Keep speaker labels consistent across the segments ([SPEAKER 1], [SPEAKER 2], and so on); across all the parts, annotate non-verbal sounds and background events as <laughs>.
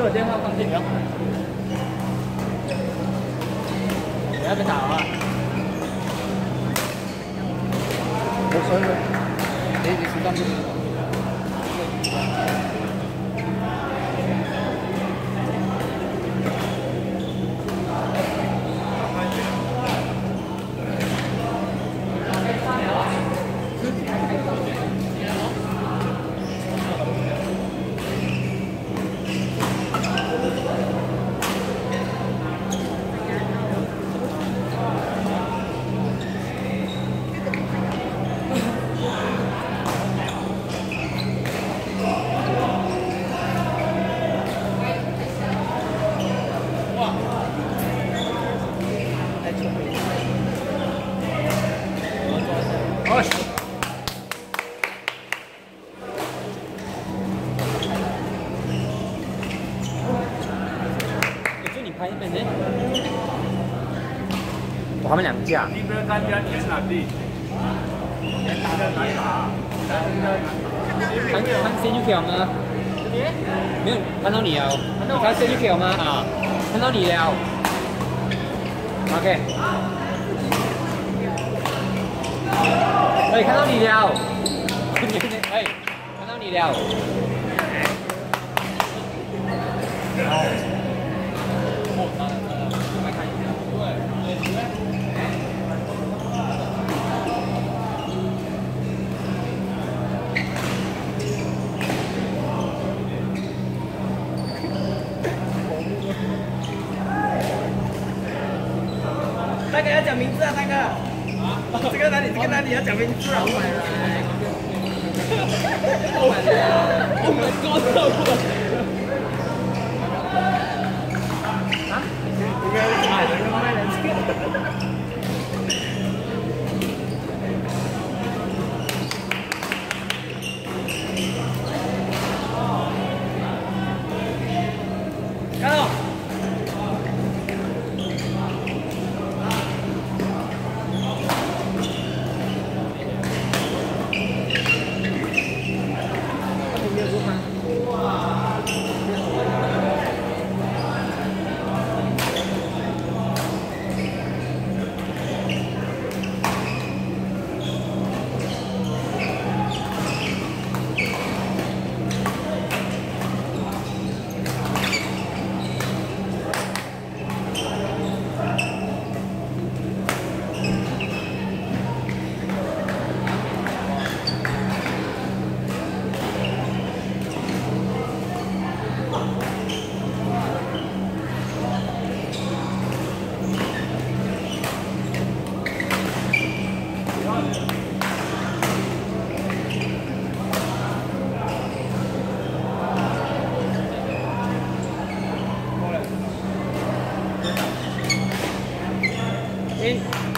[SPEAKER 1] 给我电话放进去。你要被打了。
[SPEAKER 2] 我说说，你你是干么？架。你不要参加，你是哪地？看看 C U Q 吗？没有看到你啊？看？到你了。OK。哎，看到你了。哎，看到你了。啊，这个哪里？要讲名字啊？我们多少？
[SPEAKER 3] Hey.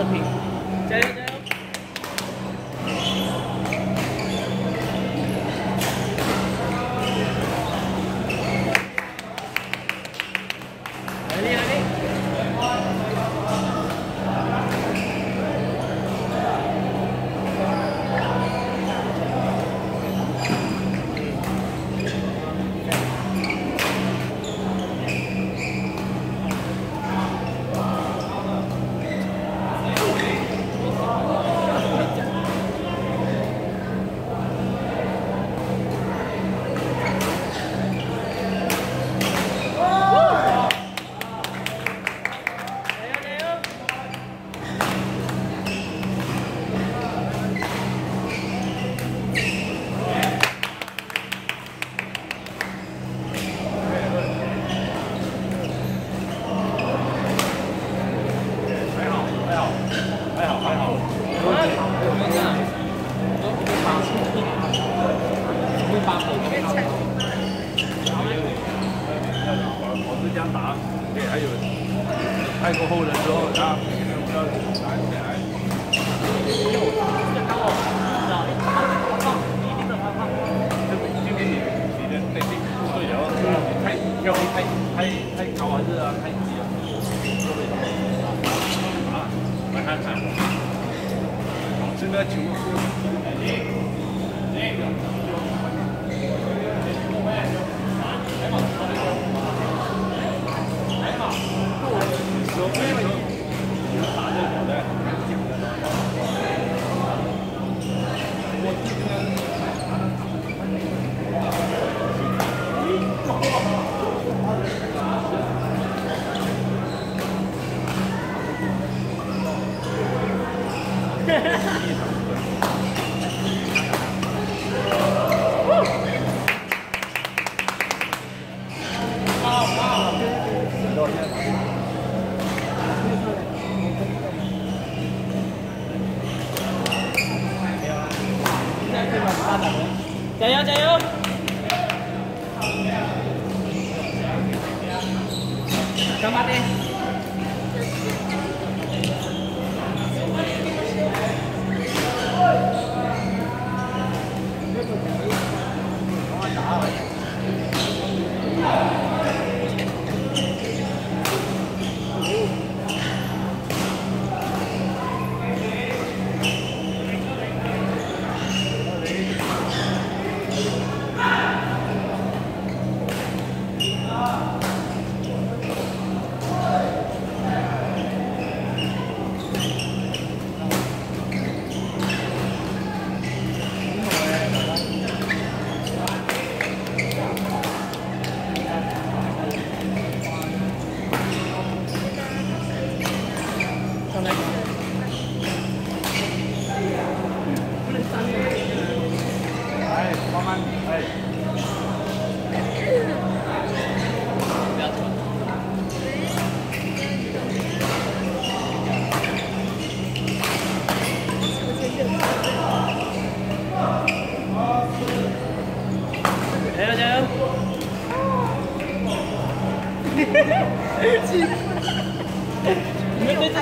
[SPEAKER 3] amazing. 这样打，对，还有泰国后的时候，他不要起来。今天你你的内定不对了，你太跳力太太太高还是啊太低啊？啊，来看看，这个球。
[SPEAKER 1] 加油加油！頑張っ 전화기. 아이, 그만, 아이. 내려줘요. <laughs>
[SPEAKER 4] 真的。